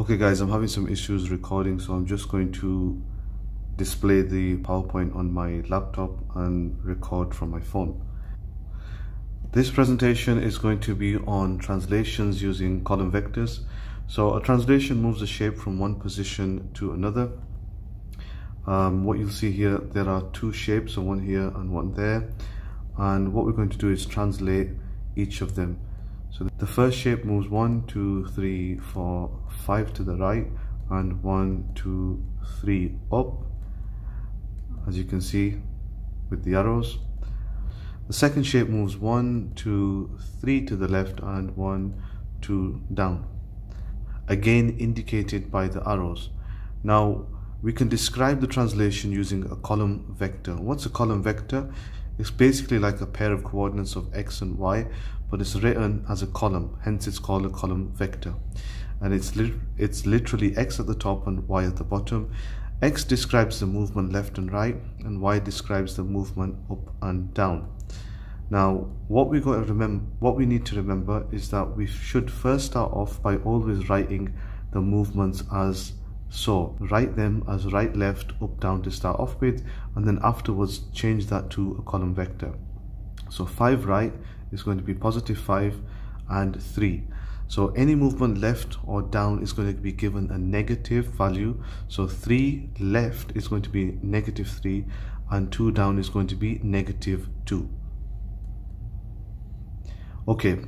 Okay guys, I'm having some issues recording so I'm just going to display the PowerPoint on my laptop and record from my phone. This presentation is going to be on translations using column vectors. So a translation moves a shape from one position to another. Um, what you'll see here, there are two shapes, so one here and one there. And what we're going to do is translate each of them. So the first shape moves one, two, three, four, five to the right and one, two, three up as you can see with the arrows. The second shape moves one, two, three to the left and one, two down. Again indicated by the arrows. Now we can describe the translation using a column vector. What's a column vector? It's basically like a pair of coordinates of x and y, but it's written as a column, hence it's called a column vector. And it's, li it's literally x at the top and y at the bottom. x describes the movement left and right, and y describes the movement up and down. Now, what we got to remember, what we need to remember is that we should first start off by always writing the movements as so write them as right left up down to start off with and then afterwards change that to a column vector. So 5 right is going to be positive 5 and 3 so any movement left or down is going to be given a negative value. So 3 left is going to be negative 3 and 2 down is going to be negative 2 okay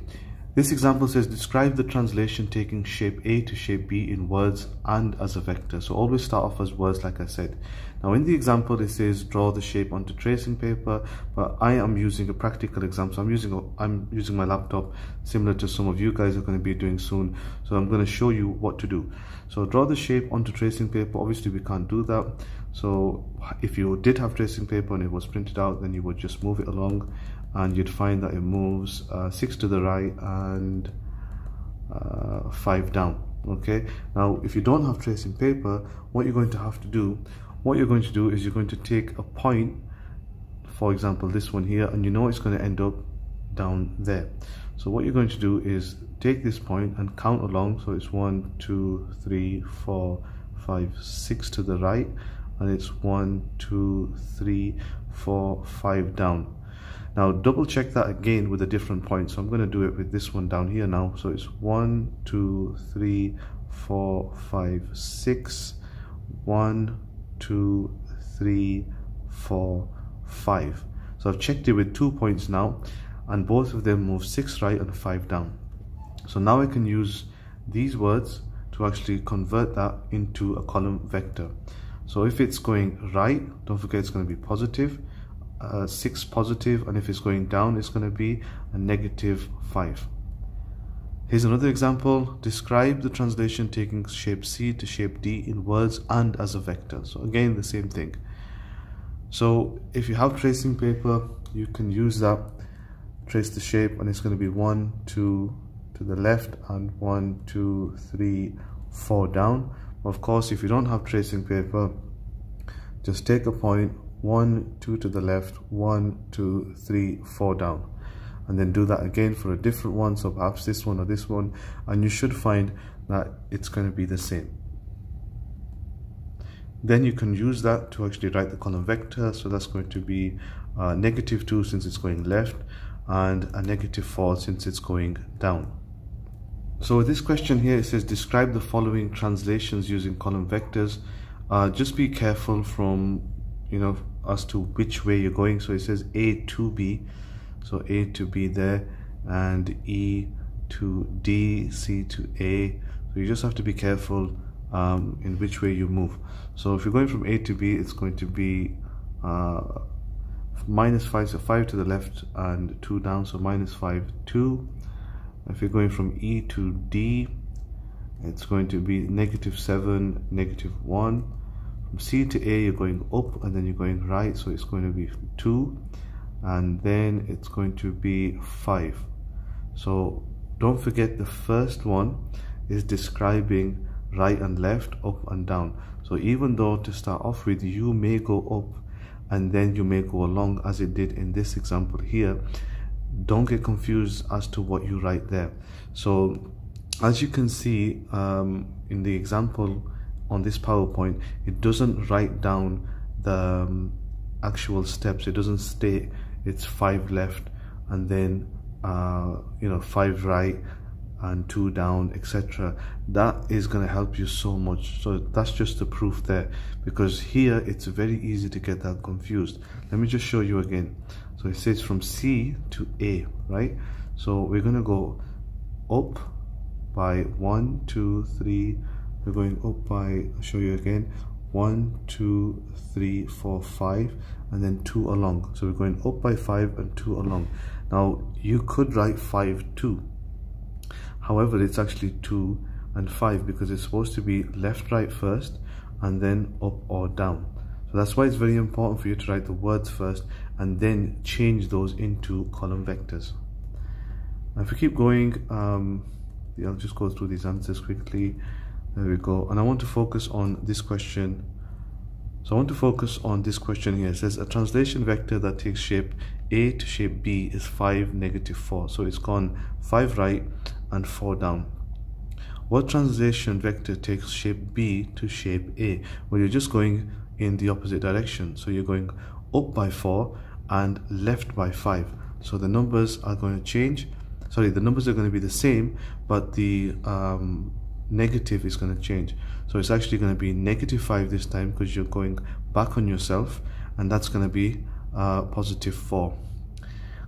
this example says describe the translation taking shape A to shape B in words and as a vector. So always start off as words like I said. Now in the example it says draw the shape onto tracing paper but I am using a practical example. So I'm using I'm using my laptop similar to some of you guys are going to be doing soon. So I'm going to show you what to do. So draw the shape onto tracing paper. Obviously we can't do that. So if you did have tracing paper and it was printed out then you would just move it along and you'd find that it moves uh, 6 to the right and uh, 5 down okay? Now if you don't have tracing paper what you're going to have to do what you're going to do is you're going to take a point for example this one here and you know it's going to end up down there. So what you're going to do is take this point and count along so it's one two three four five six to the right and it's one two three four five down now double check that again with a different point. So I'm going to do it with this one down here now. So it's one, two, three, four, five, six, one, two, three, four, five. So I've checked it with two points now and both of them move six right and five down. So now I can use these words to actually convert that into a column vector. So if it's going right, don't forget it's going to be positive uh, 6 positive and if it's going down it's going to be a negative 5. Here's another example. Describe the translation taking shape C to shape D in words and as a vector. So again the same thing. So if you have tracing paper you can use that trace the shape and it's going to be 1, 2 to the left and 1, 2, 3, 4 down. Of course if you don't have tracing paper just take a point one two to the left one two three four down. And then do that again for a different one. So perhaps this one or this one. And you should find that it's going to be the same. Then you can use that to actually write the column vector. So that's going to be uh, negative 2 since it's going left and a negative 4 since it's going down. So this question here it says describe the following translations using column vectors. Uh, just be careful from you know as to which way you're going. So it says a to b. So a to b there and e to d c to a. So you just have to be careful um, in which way you move. So if you're going from a to b it's going to be uh, minus 5 so 5 to the left and 2 down so minus 5 2 if you're going from e to d it's going to be negative 7 negative 1 from C to A you're going up and then you're going right so it's going to be 2 and then it's going to be 5 so don't forget the first one is describing right and left up and down. So even though to start off with you may go up and then you may go along as it did in this example here don't get confused as to what you write there. So as you can see um, in the example on this PowerPoint it doesn't write down the um, actual steps. It doesn't state it's five left and then uh, you know five right and two down etc that is going to help you so much. So that's just the proof there because here it's very easy to get that confused. Let me just show you again. So it says from C to A right? So we're going to go up by one two three we're going up by I'll show you again. One two three four five and then two along. So we're going up by five and two along. Now you could write five two. However it's actually two and five because it's supposed to be left right first and then up or down. So that's why it's very important for you to write the words first and then change those into column vectors. Now if we keep going um, yeah, I'll just go through these answers quickly there we go and I want to focus on this question so I want to focus on this question here. It says a translation vector that takes shape A to shape B is 5, negative 4. So it's gone 5 right and 4 down. What translation vector takes shape B to shape A? Well, you're just going in the opposite direction. So you're going up by 4 and left by 5. So the numbers are going to change. Sorry, the numbers are going to be the same, but the um, negative is going to change. So it's actually going to be negative 5 this time because you're going back on yourself and that's going to be uh, positive 4.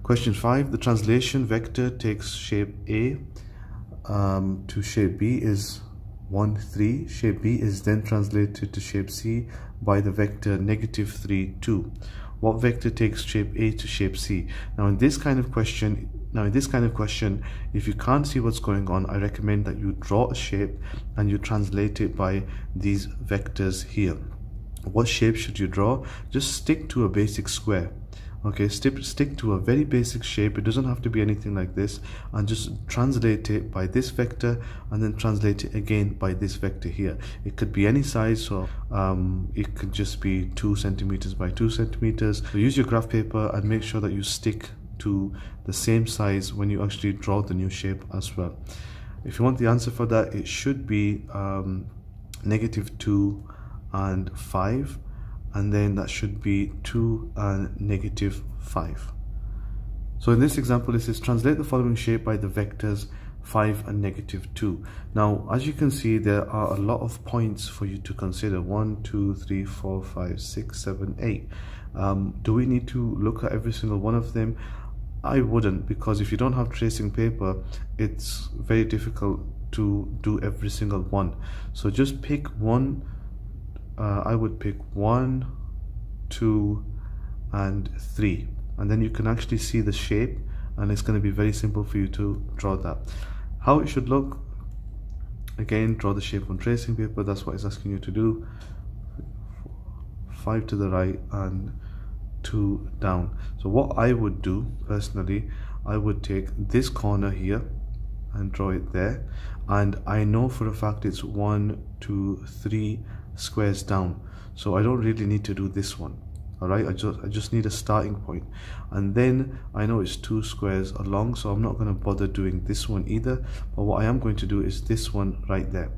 Question 5. The translation vector takes shape A um, to shape B is 1, 3. Shape B is then translated to shape C by the vector negative 3, 2. What vector takes shape A to shape C? Now in this kind of question, now in this kind of question, if you can't see what's going on, I recommend that you draw a shape and you translate it by these vectors here. What shape should you draw? Just stick to a basic square okay? Stick, stick to a very basic shape. It doesn't have to be anything like this. And just translate it by this vector and then translate it again by this vector here. It could be any size so um, it could just be two centimeters by two centimeters. So use your graph paper and make sure that you stick to the same size when you actually draw the new shape as well if you want the answer for that it should be um, negative 2 and 5 and then that should be 2 and negative 5. So in this example it says translate the following shape by the vectors 5 and negative 2. Now as you can see there are a lot of points for you to consider 1, 2, 3, 4, 5, 6, 7, 8. Um, do we need to look at every single one of them? I wouldn't because if you don't have tracing paper it's very difficult to do every single one. So just pick one uh, I would pick one, two, and three. And then you can actually see the shape and it's going to be very simple for you to draw that. How it should look, again, draw the shape on tracing paper. That's what it's asking you to do. Five to the right and two down. So what I would do personally, I would take this corner here and draw it there. And I know for a fact it's one, two, three, squares down. So I don't really need to do this one alright I just I just need a starting point. And then I know it's two squares along so I'm not going to bother doing this one either. But what I am going to do is this one right there.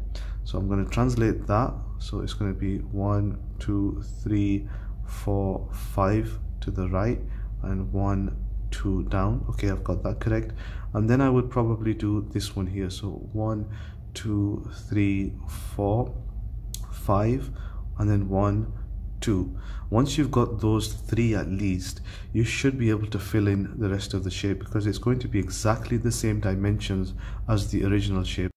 So I'm going to translate that. So it's going to be one two three four five to the right and one two down. Okay I've got that correct. And then I would probably do this one here. So one two three four five and then 1 2 once you've got those three at least you should be able to fill in the rest of the shape because it's going to be exactly the same dimensions as the original shape